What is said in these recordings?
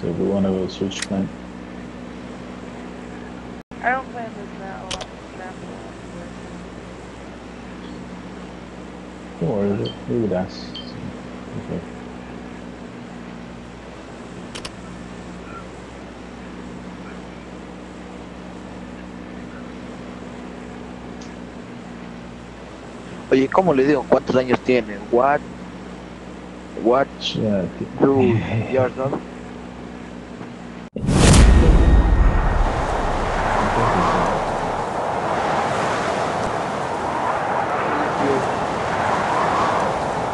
So we want to switch plan. I don't plan this map a lot. Map a lot. Or we. Okay. Oye, ¿cómo le digo cuántos años tiene? What? What? Yeah. Two years old?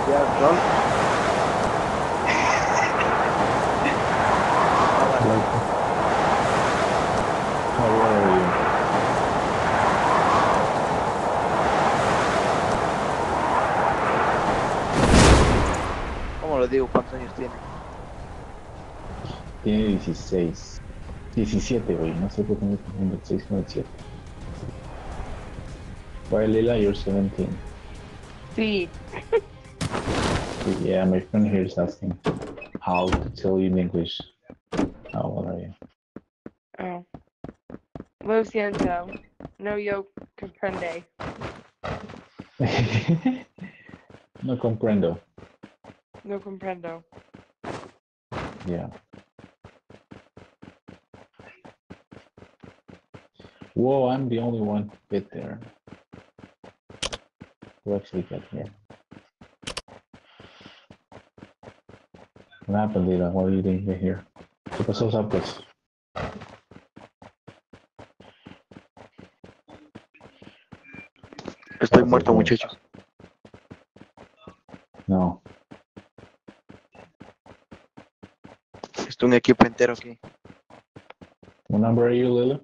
Years old? How old are you? ¿Cómo le digo cuántos años tiene? Tiene 16. 17, güey. No sé por qué me confundo 6 con el 7. Why, Lila, you're 17. Sí. Yeah, my friend here is asking how to tell you in English. How old are you? Oh. Lo siento. No yo comprende. no comprendo. No comprendo. Yeah. Whoa, I'm the only one bit there. Who actually got here? What happened, Lila? What are you didn't get here? ¿Qué pasó, Zapdos? Estoy muerto, muchachos. No. Estoy un equipo entero aquí. What number are you, Lila?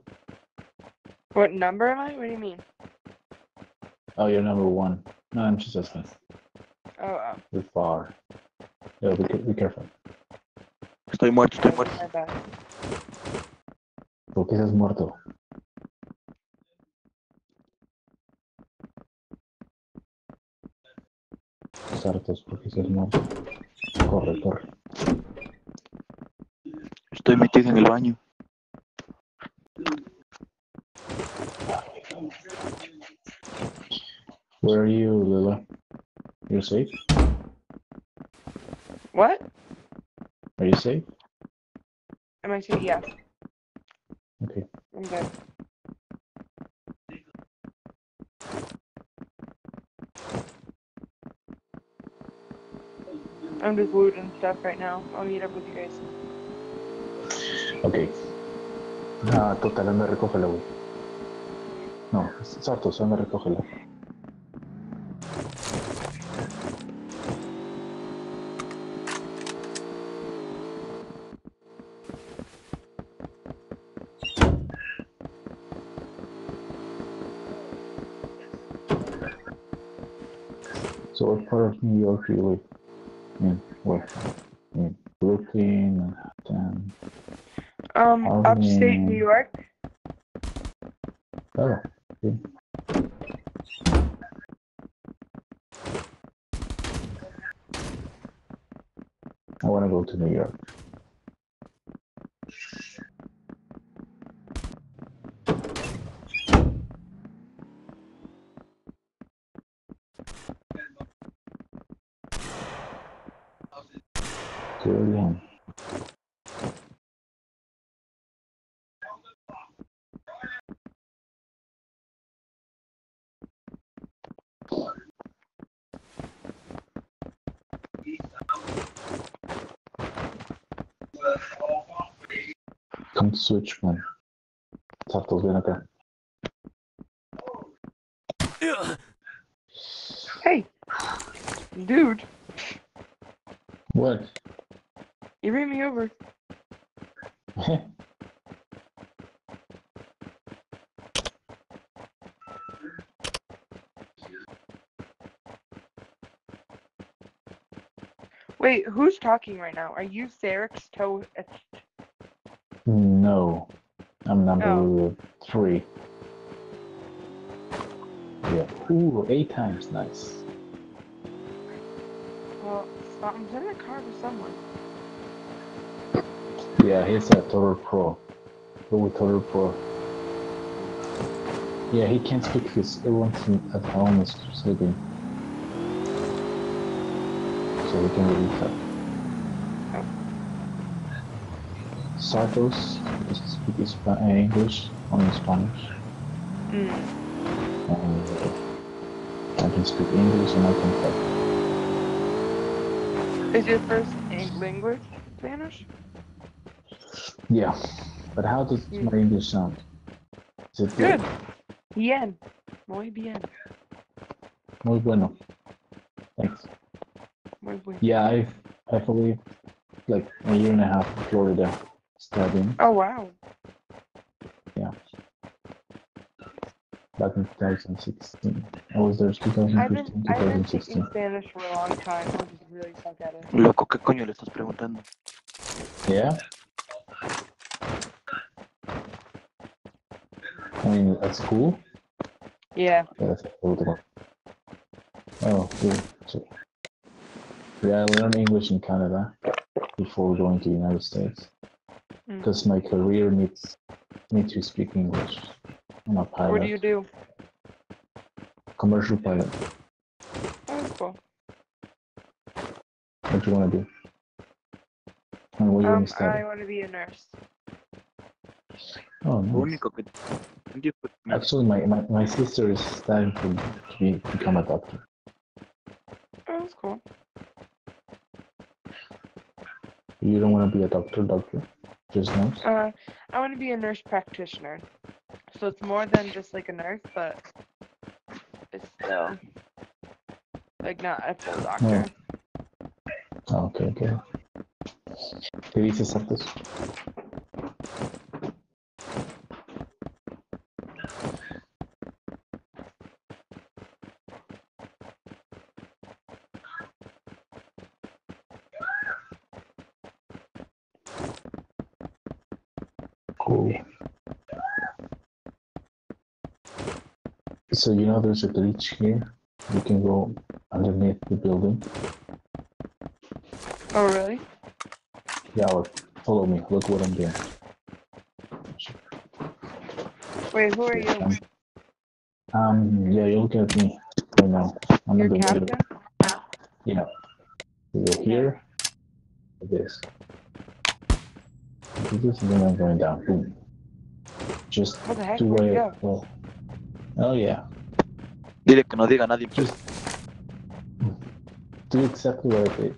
What number am I? What do you mean? Oh, you're number one. No, I'm just asking. Oh, oh. You're far. Yeah, be, be careful. Estoy muerto, estoy muerto. My bad. ¿Por qué estás muerto? Sartos, ¿por qué estás muerto? Corre, corre. Estoy metido en el baño. Where are you, Lila? You're safe? What? Are you safe? Am I safe? yes? Okay. I'm good. I'm just looting stuff right now. I'll meet up with you guys. Ok. Ah, total, anda, recógela, güey. No, Sartos, anda, recógela. So what part of New York you? In where? In Brooklyn. Um, Oh, upstate. New York. Oh, okay. I want to go to New York. Good one. Come switch. Sartos, ven acá. Hey, dude, What? you ran me over. Wait, who's talking right now? Are you Sarik's toe? Uh, no. I'm number Oh. three. Yeah. Ooh, eight times. Nice. Well, something's in the car with someone. Yeah, he's a total pro. Go total pro. Yeah, he can't speak because everyone's at home is sleeping. So he can really talk. Does speak English, only Spanish. Mm. And uh, I can speak English and I can talk. Is your first ang- language Spanish? Yeah, but how does Mm. my English sound? Is it Good. Bien. Muy bien. Muy bueno. Thanks. Muy bueno. Yeah, I've I've lived like a year and a half in Florida studying Oh wow. Yeah. Back in 2016. I was there 2015, I've been 2015, I've been 2016. speaking Spanish for a long time. I just really suck at it. Loco, ¿qué coño le estás preguntando? Yeah. I mean, at school. Yeah. Yeah, that's a little bit. Oh, cool. So, yeah, I learned English in Canada before going to the United States. Because my career needs me to speak English. I'm a pilot, What do you do? commercial pilot. Oh, that's cool. What do you want to do? And what do you Um, want to study? I want to be a nurse. Oh, Lo nice. único que entendí fue que me- Actually, my, my, my sister is studying to, to be, become a doctor. Oh, that's cool. You don't want to be a doctor, doctor? Nurse? Uh, I want to be a nurse practitioner. So it's more than just like a nurse, but it's still like not a full doctor. Ah, ok, ok. ¿Qué dices, Santos? Cool. So you know there's a glitch here. You can go underneath the building. Oh, really? Yeah, look, follow me. Look what I'm doing. Wait, who are you? Um, yeah, you look at me right now. I'm Your in the middle. captain? Yeah. You go here. Like this. This is then I'm going down. Boom. Just What the heck? do Where'd you what. go? Well. Oh yeah. Dile que no diga a nadie. Just do exactly what I did.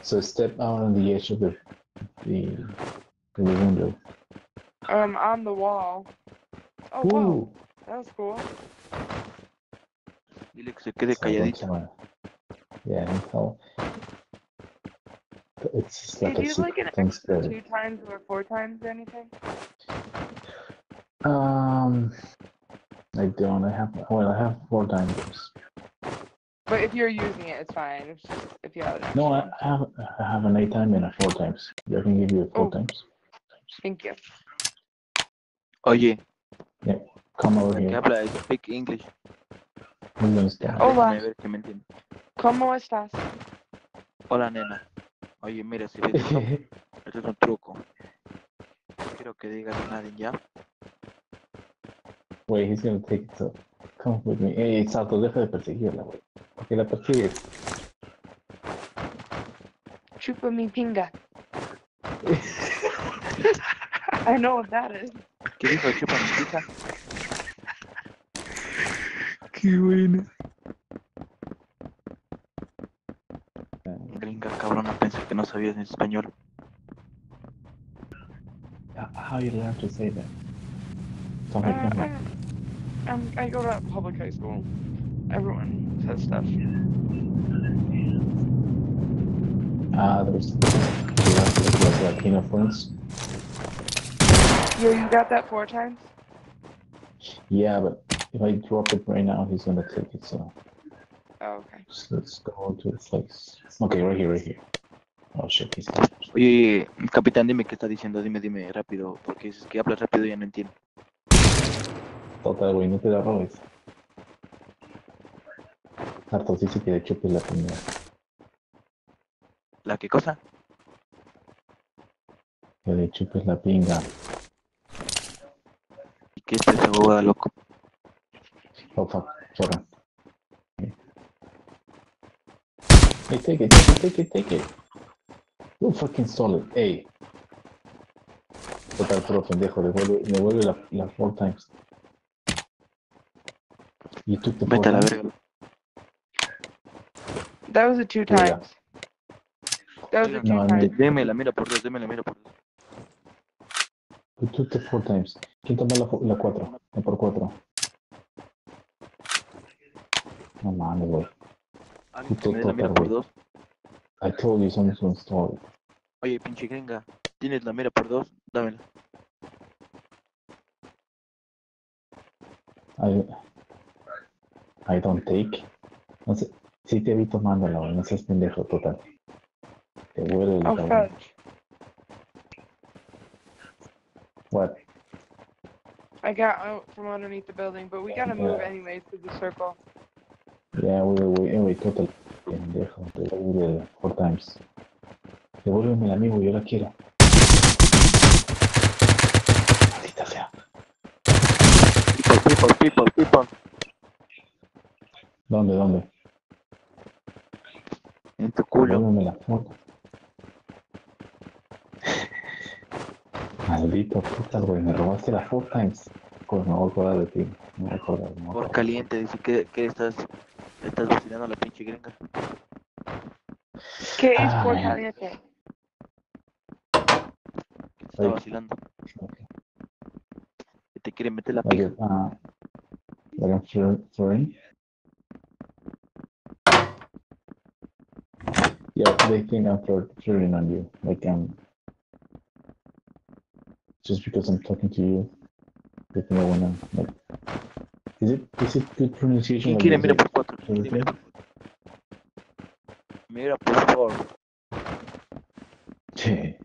So step out on the edge of the the, the window. Um, on the wall. Oh, wow. Ooh. That was cool. Dile que se quede So calladito. Yeah, don't. It's like Did a you like an extra two times or four times or anything? Um, I don't. I have well, I have four diamonds. But if you're using it, it's fine. It's just if you have an No, I have I have an eight time and a four times. I can give you a four Oh. times. Thank you. Oye, Yeah, Come over here. habla speak English. We're gonna start. Hola. Déjame ver que me entiende. ¿Cómo estás? Hola, nena. Oye, mira, si ves esto, esto es un truco. Quiero que digas a nadie ya. Wait, he's gonna take it. So come with me. Hey, Sato, deja de perseguirla, güey. Porque la persigues. Chupa mi pinga. I know what that is. ¿Qué dijo? Chupa mi pija. Qué bueno. Gringa cabrona, pensé que no sabías en español. How you learn to say that? Uh, I, um, I go to public high school. Everyone says stuff. Ah, there's have Latino friends. Yo, you got that four times? Yeah, but if I drop it right now, he's gonna take it. So Oh, okay. just, let's go to the place. Okay, right here, right here. Oh shit, he's gone. Oye, capitán, dime qué está diciendo. Dime, dime rápido. Porque dices que hablas rápido y ya no entiendo. Total, güey, no te da robes. Cartos dice que le chupes la primera. ¿La qué cosa? Que le chupes la pinga. ¿Y qué es esa boda, loco? Oh fuck, sorry. Hey, take it, take it, take it, take it. You fucking stole it, hey. Total pro, pendejo, devuelve, devuelve la, la four times. You took the four Vete a la verga. That was a two times. That was Oigan, two No, times. mean- Deme la mira por dos, deme la mira por dos. You took the four times. ¿Quién toma la, la cuatro? La por cuatro. No mames, güey. Puto por güey. Dos. I told you someone's gonna install it. Oye, pinche gringa, ¿tienes la mira por dos? Dámela. I, I don't take. No sé, sí te vi tomándola, güey. No seas pendejo, total. Te huele el Oh, cabrón. What? I got out from underneath the building, but we gotta move Yeah. anyways to the circle. Yeah, we, we, anyway, total. Pendejo. Te el four times. Devuélveme el amigo, yo la quiero. Maldita sea. People, people, people, people. ¿Dónde, dónde? En tu culo. Devuélveme la foto. Maldito puta, güey. Me robaste la four times. Pues me voy a acordar de ti. Me voy a acordar. Por caliente, dice que, que estás, estás vacilando a la pinche gringa. ¿Qué es Ah, por man. te está Oye. vacilando. Que te quiere meter la Like, pija. uh, like I'm flir- flirting. Yeah, they think I'm flirt- flirting on you. Like I'm just because I'm talking to you. They think I wanna like. Is it is it good pronunciation? ¿Quién like quiere they mira por cuatro? ¿Quién quiere mira por cuatro? Mira por favor. Sí.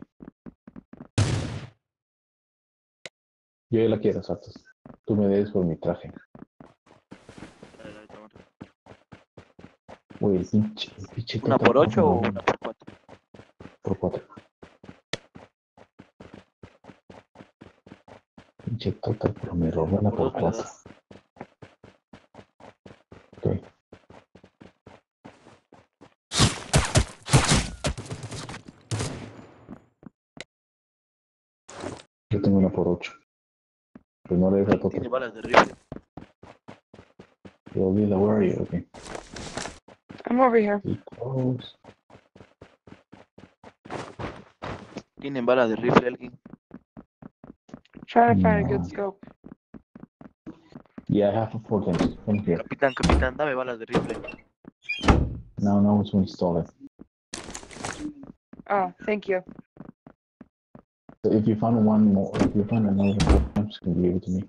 Yo ya la quiero, Santos. Tú me des por mi traje. Dale, dale, toma. Uy, el pinche, el pinche ¿Una por ocho o una por cuatro? por cuatro. Pinche total, pero me robó una Por cuatro. Yo una por ocho. Pero no le deja total. Tiene balas de rifle. Yo, Lila, where are you? Okay. I'm over here. Be close. Tienen balas de rifle alguien. Trying to find a good mm. scope. Yeah, I have a four times. Come here. Capitán, capitán, dame balas de rifle. Now, no one's going to install it. Oh, thank you. So if you find one more, if you find another I'm just gonna give it to me?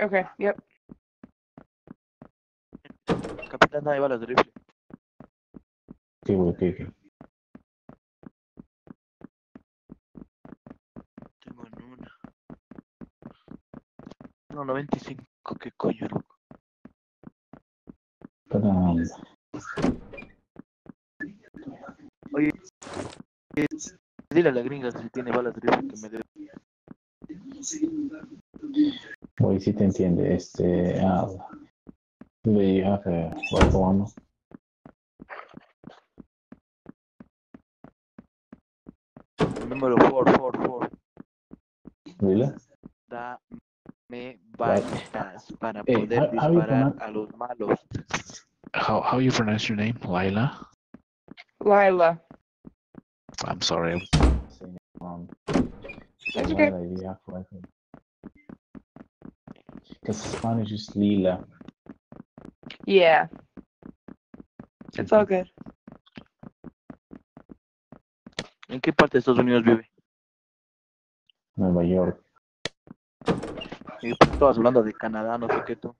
Okay, yep. Capitán, dame balas de rifle. Okay, güey, okay, okay. Tengo en una. No, 95, qué coño, loco. But, um, Dile a la gringa si tiene balas de rifle que me dé. Güey, sí te entiende. Este, ah, do you have a rifle ammo? Número 444. Really? Dame balas para Hey, poder how- how you disparar pronounce- a los malos. How how you pronounce your name, Lila? Lila. I'm sorry. Saying, That's okay. Because Spanish is Lila. Yeah. It's all good. ¿En qué parte de Estados Unidos vive? Nueva York. Y pues estabas hablando de Canadá, no sé qué tú.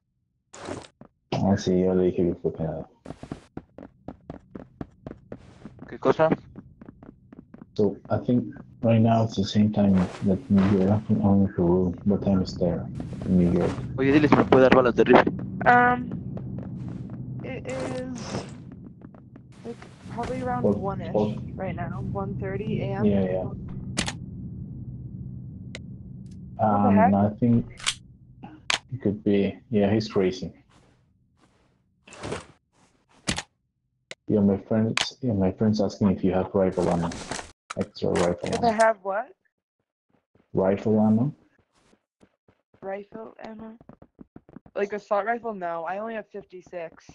Ah, sí, yo le dije que fue Canadá. ¿Qué cosa? So I think right now it's the same time that New York. I'm only in Peru. What time is there in New York? Oye, dile si me puede dar balas de rifle. Um, it, It is like probably around Well, one ish well- right now, one thirty a.m. Yeah, yeah. Um. I think it could be. Yeah, he's crazy. Yeah, my friends. Yeah, my friends asking if you have rifle ammo, extra rifle If I ammo. have what Rifle ammo. rifle ammo, like a assault rifle, no. I only have fifty six.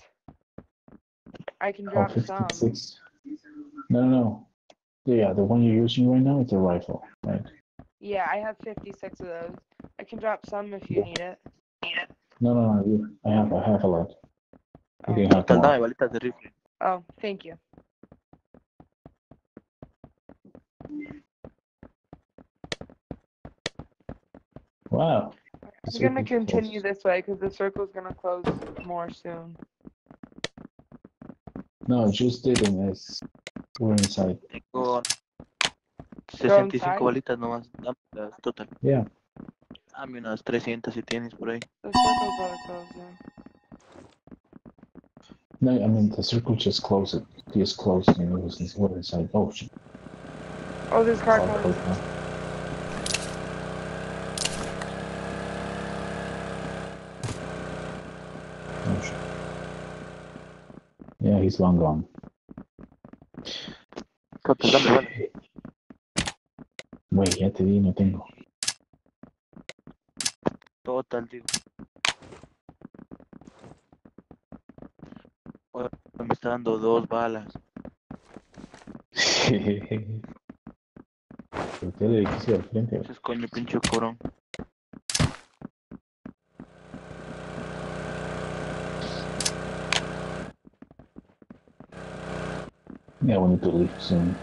I can Oh, drop some. 56. No, no, no. Yeah, the one you're using right now is a rifle, right? Yeah, I have fifty six of those. I can drop some if you Yeah. need it. No, no, no. I have, I have a lot. You Oh. can have Total, more. dame balitas rifle. Oh, thank you. Wow. I'm gonna continue this way because the circle's gonna close more soon. No, just didn't. It's we're inside. Tengo inside? 65 balitas nomás. Dámelas, total. Yeah. Dame unas 300 si tienes por ahí. The circle's about to close now. No, I mean the circle just closed. It just closed, and it was we're inside. Oh shit. Oh, this car coming. Oh shit. Yeah, he's long gone. Total, dame ya te di, no tengo. Total, digo. Ahora me está dando dos balas. Voltea el edificio al frente. Ese es coño, pinche corón. Yeah, we need to leave soon.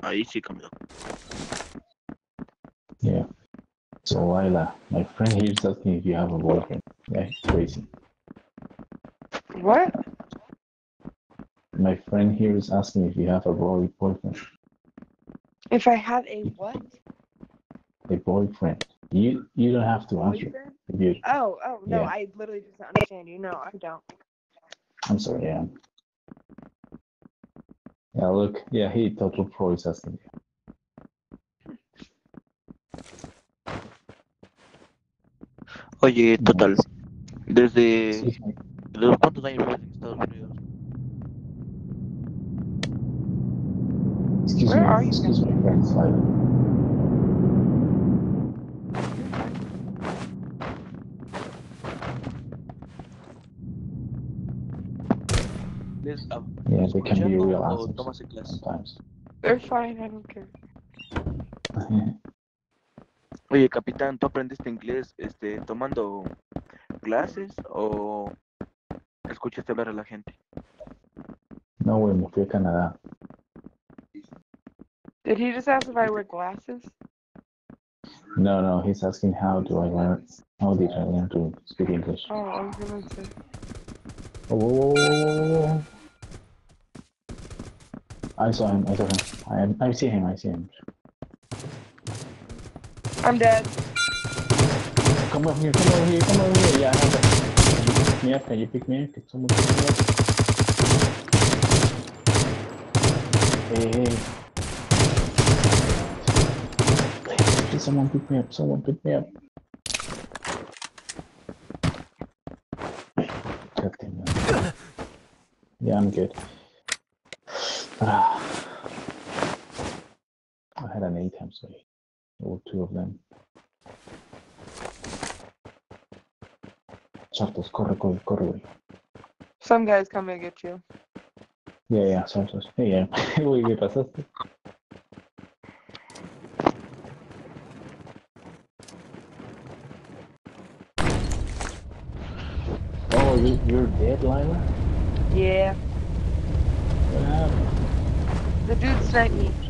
Ahí sí cambió. So Lila, my friend here is asking if you have a boyfriend. Yeah, he's crazy. What? My friend here is asking if you have a boy boyfriend. If I have a what? A boyfriend. You you don't have to answer. You, Oh, oh no, Yeah. I literally just don't understand you. No, I don't. I'm sorry, yeah. Yeah, look, yeah, he total pro is asking. Oye, total. Desde Sí, ¿de los cuántos años vives en Estados Unidos? excuse Where me, are you excuse me, friends, Lila. ¿Les- ah, Yeah, they can be real o assholes tomas en clase? sometimes. They're fine. I don't care. Oye, capitán, ¿tú aprendiste inglés este, tomando clases o escuchaste hablar a la gente? no, güey, me fui a Canadá. Did he just ask if I wear glasses? No, no, he's asking how do I learn, how did I learn to speak English? Oh, I was gonna say. Oh, whoa, whoa, whoa, whoa, whoa. I saw him, I saw him. I, I see him, I see him. I'm dead. Come over here, come over here, come over here. Yeah, I have it. Can you pick me up? Can you pick me up? Can someone pick me up? Hey, hey. Please, someone pick me up. Someone pick me up. Yeah, I'm good. Ah. I had an eight times so there were two of them. Chartos, corre, corre, corre, güey. Some guy's coming to get you. Yeah, ya, Chartos. Hey, ya. Güey, ¿qué pasaste? Oh, you, you're dead, Lila? Yeah. What happened? The dude sniped me.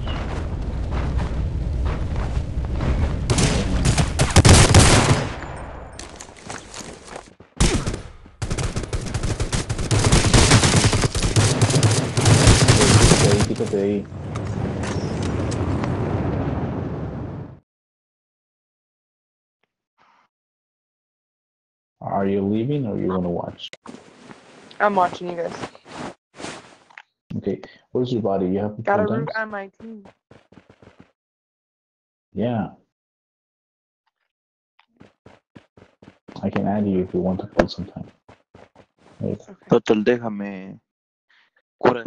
Wait, Quítate de ahí. Are you leaving or you want to watch? I'm watching you guys. Okay, where's your body? You have Got a full root tanks? on my team. Yeah. I can add you if you want to play sometime. Wait, Okay. Total, déjame. Curas.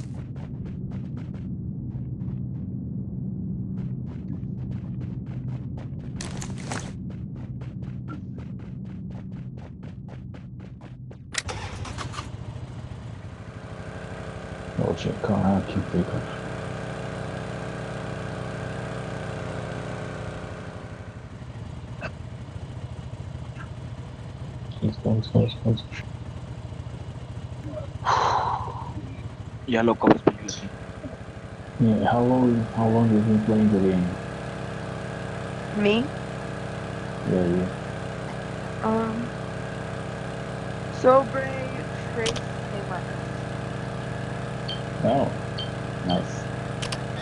Shit, car, I keep thinking. Let's go, let's go, let's go, let's go. Ya lo cobras por. Yeah, how long, how long have you been playing the game? Me? Yeah, you. Um. Sobre, Trace, and Marcus. Oh, nice.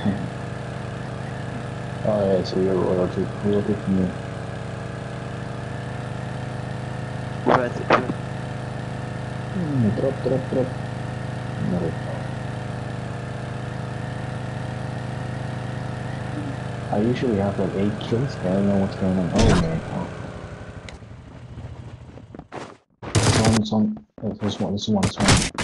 oh yeah, so you're royalty, royalty from me. Curas, curas. Mm, drop, drop, drop. No. I usually have like eight kills, but I don't know what's going on. Oh man. Oh. Someone, some, uh, this one, this one, this one.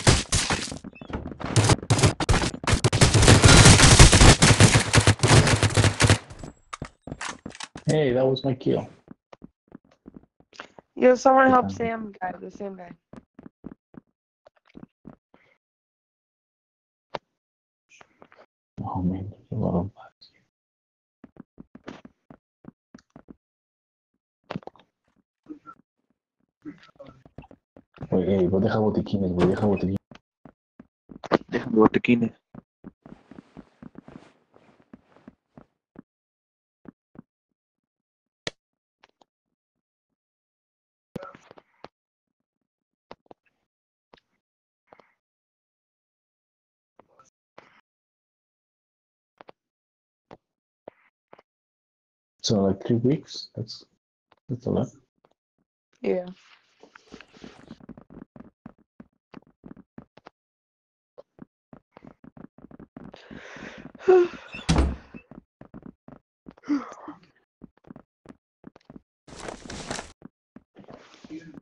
Hey, that was my kill. Yo, someone help Okay. Sam guy, the same guy. Oh man, there's a lot of bugs. Oye, ey, vos deja botiquines, güey, deja botiquines. Déjame botequines. So like three weeks, that's that's a lot. Yeah.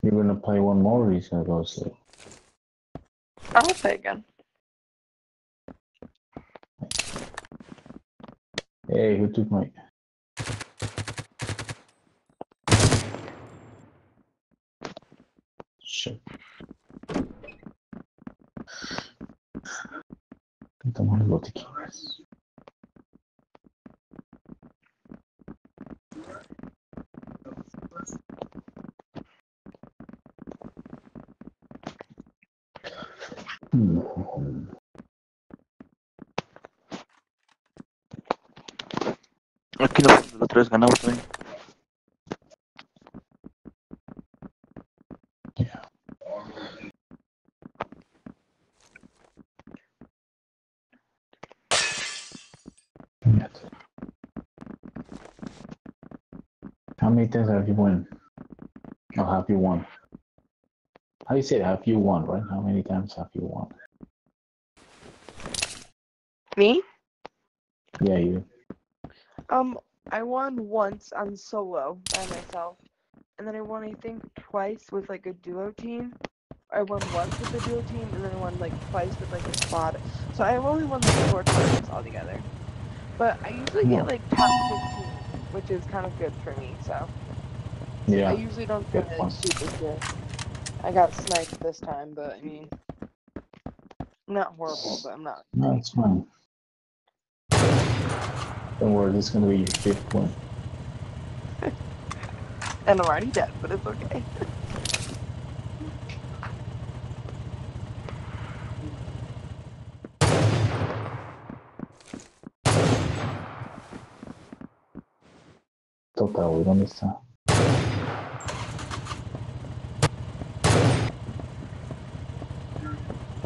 You're gonna play one more, gonna go sleep. I'll play again. Hey, who took my? Shit. Tomar los botiquines. Hmm. Aquí no, la otra vez ganamos también. Yeah. Yes. How many times have you won? Or have you won? Say it? Have you won, right? How many times have you won? Me? Yeah, you. Um, I won once on solo by myself, and then I won I think twice with like a duo team. I won once with a duo team, and then I won like twice with like a squad. So I've only won like four tournaments altogether. But I usually No. get like top 15, which is kind of good for me. So yeah, I usually don't get like super good. I got sniped this time, but I mean, not horrible, but I'm not. No, it's fine. Don't worry, this is gonna be your fifth one. And I'm already dead, but it's okay. Total, güey, ¿dónde está?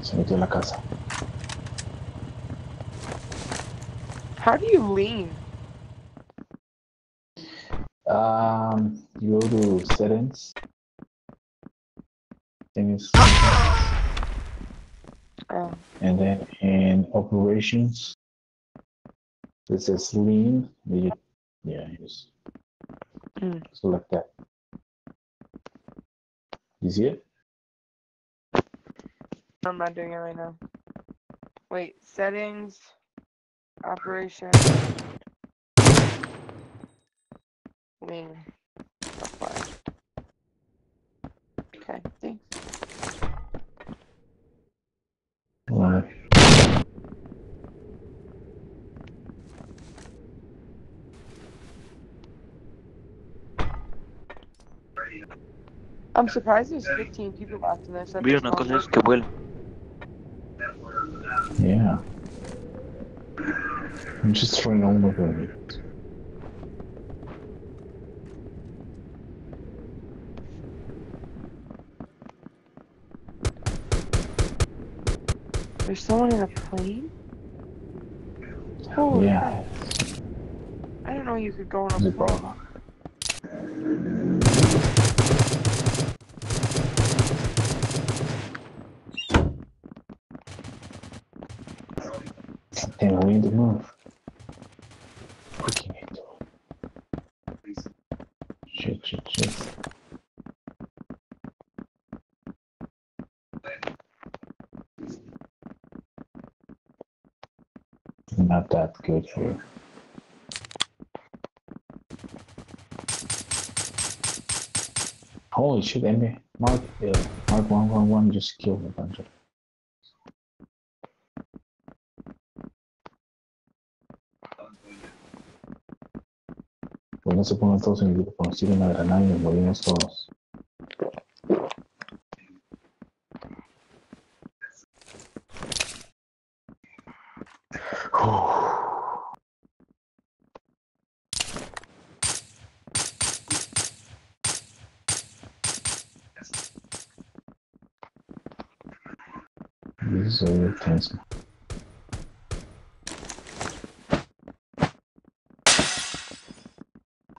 Se metió en la casa. How do you lean? Um, you go to settings. Things, Oh, and then in operations, it says lean. You, yeah, just Mm. select that. You see it? I'm not doing it right now. Wait, settings, operation, lean, apply. Okay, thanks. Alright. I'm surprised there's 15 people left in this. Mira, una cosa es que vuela. Yeah. I'm just throwing all over it. There's someone in a plane? Holy Yeah. I didn't know you could go on a plane. bomb. Damn, we need to move. Freaking it. Shit, shit, shit. Not that good here. Holy shit, Emmy. Mark, uh, Mark 111 just killed a bunch of. Pues no se pongan todos en el grupo, nos tiran a granada y nos morimos todos. This is very tense.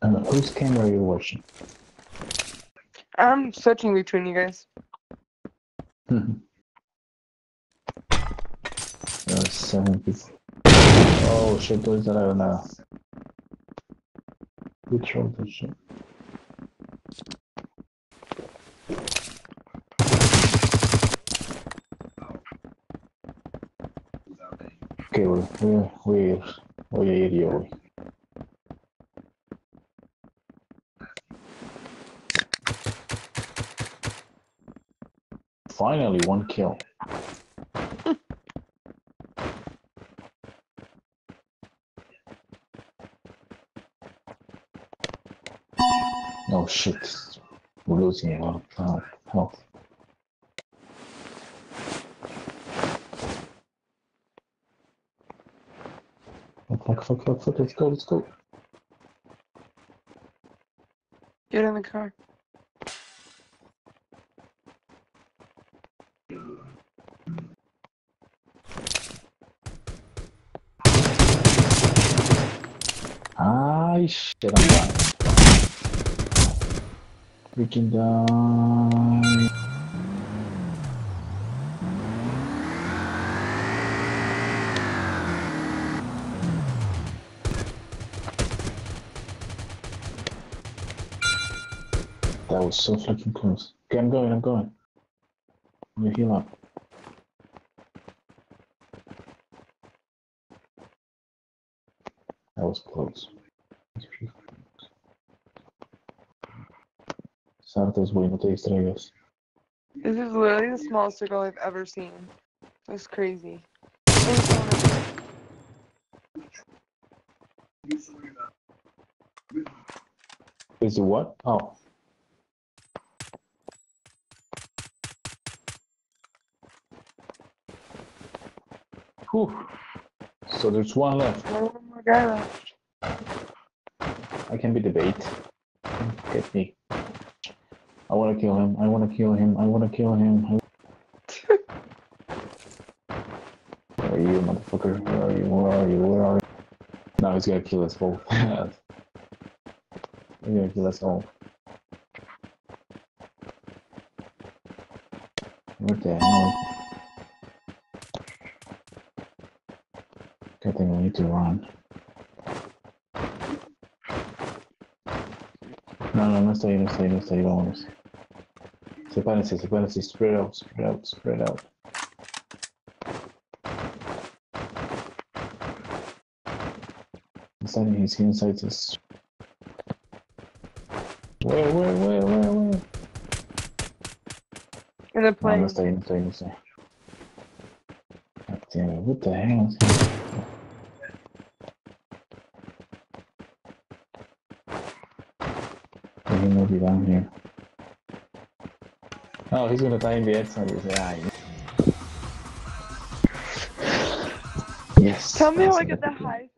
Uh, whose camera are you watching? I'm searching between you guys. there are seven people. Oh shit, those that are now. Who throw this shit? Ok, güey, voy, a- voy a ir, voy a ir yo, güey. Finally, one kill. Oh shit, we're losing a lot of health. Oh. Fuck, fuck, fuck, fuck, fuck, let's go, let's go. Get in the car. Shit, I'm dying. Freaking die. That was so fucking close. Okay, I'm going, I'm going. I'm gonna heal up. That was close. Santos, güey, no te distraigas. This is literally the smallest circle I've ever seen. That's crazy. Is it what? Oh. Whew. So there's one left. One more guy left. I can be the bait. Get me. I want to kill him. I want to kill him. I want to kill him. Where are you, motherfucker? Where are you? Where are you? Where are you? Now he's gonna kill us both. he's gonna kill us all. What the hell? I think we need to run. No, no, no ahí, no ahí, no está ahí, Sepárense, sepárense, spread out, spread out, spread out. Inside, he's inside this. Where, where, where, where, where? In the plane. no está ahí, no está ahí, no está ahí. God damn it, what the hell? Let him not be down here. Oh, he's gonna die in the exit. Ah, yes. Yes. Tell me how I I a get the good thing. highest